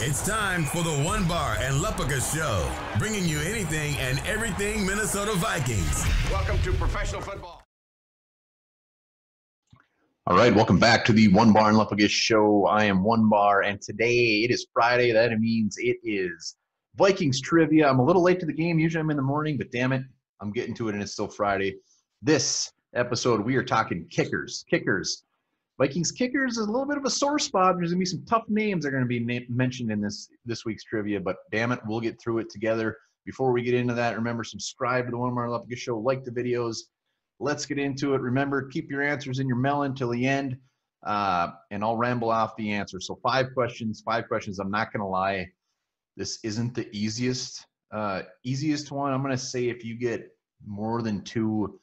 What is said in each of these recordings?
It's time for the Onebar and Lupagus Show, bringing you anything and everything Minnesota Vikings. Welcome to professional football. All right, welcome back to the Onebar and Lupagus show. I am Onebar, and today it is Friday. That means it is Vikings trivia. I'm a little late to the game. Usually I'm in the morning, but damn it, I'm getting to it, and it's still Friday. This episode, we are talking kickers. Kickers. Vikings kickers is a little bit of a sore spot. There's gonna be some tough names that are gonna be na- mentioned in this this week's trivia, but damn it, we'll get through it together. Before we get into that, remember subscribe to the Onebar and show, like the videos. Let's get into it. Remember, keep your answers in your melon till the end, uh, and I'll ramble off the answer. So five questions, five questions. I'm not gonna lie, this isn't the easiest uh, easiest one. I'm gonna say if you get more than two,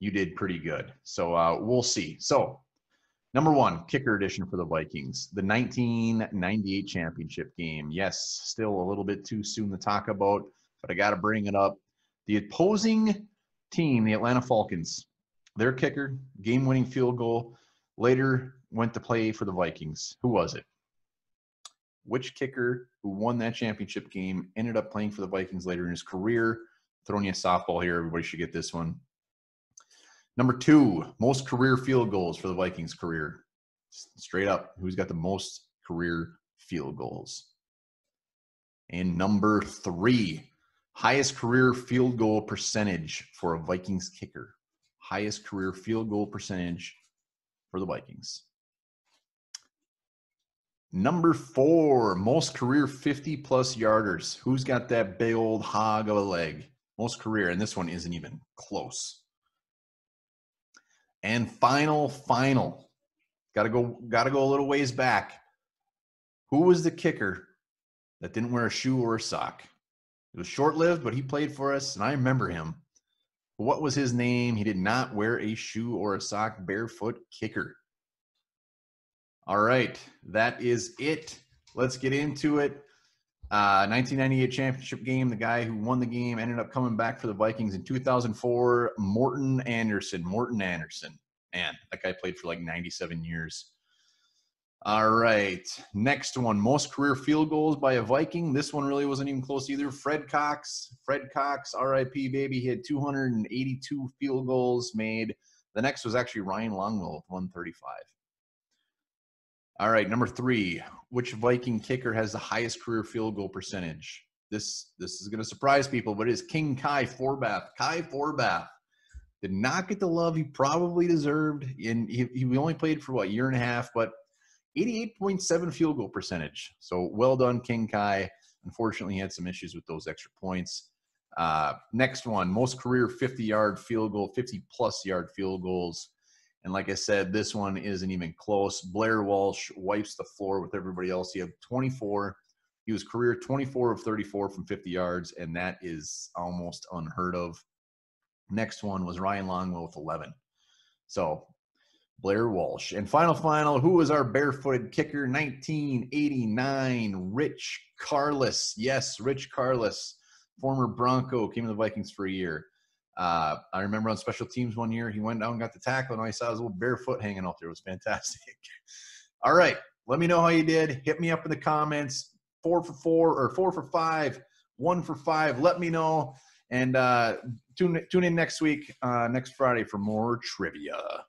you did pretty good. So uh, we'll see. So number one, kicker edition for the Vikings, the 1998 championship game. Yes, still a little bit too soon to talk about, but I got to bring it up. The opposing team, the Atlanta Falcons, their kicker, game winning field goal, later went to play for the Vikings. Who was it? Which kicker who won that championship game ended up playing for the Vikings later in his career? Throwing you a softball here. Everybody should get this one. Number two, most career field goals for the Vikings career. Straight up, who's got the most career field goals? And number three, highest career field goal percentage for a Vikings kicker. Highest career field goal percentage for the Vikings. Number four, most career 50 plus yarders. Who's got that big old hog of a leg? Most career, and this one isn't even close. And final, final. Gotta go, gotta go a little ways back. Who was the kicker that didn't wear a shoe or a sock? It was short lived, but he played for us, and I remember him. What was his name? He did not wear a shoe or a sock, barefoot kicker. All right, that is it. Let's get into it. Uh, 1998 championship game. The guy who won the game ended up coming back for the Vikings in 2004. Morten Andersen. Morten Andersen. Man, that guy played for like 97 years. All right, next one. Most career field goals by a Viking. This one really wasn't even close either. Fred Cox. Fred Cox, RIP baby. He had 282 field goals made. The next was actually Ryan Longwell with 135. All right, number three. Which Viking kicker has the highest career field goal percentage? This this is going to surprise people, but it is King Kai Forbath. Kai Forbath did not get the love he probably deserved. And he, he only played for what year and a half, but 88.7 field goal percentage. So well done, King Kai. Unfortunately, he had some issues with those extra points. Uh, next one, most career 50 yard field goal, 50 plus yard field goals. And like I said, this one isn't even close. Blair Walsh wipes the floor with everybody else. He had 24. He was career 24 of 34 from 50 yards, and that is almost unheard of. Next one was Ryan Longwell with 11. So Blair Walsh. And final, final, who was our barefooted kicker? 1989, Rich Karlis. Yes, Rich Karlis, former Bronco, came to the Vikings for a year. Uh, I remember on special teams one year, he went down and got the tackle, and I saw his little barefoot hanging out there. It was fantastic. All right, let me know how you did. Hit me up in the comments. Four for four or four for five, one for five. Let me know. And uh, tune, tune in next week, uh, next Friday for more trivia.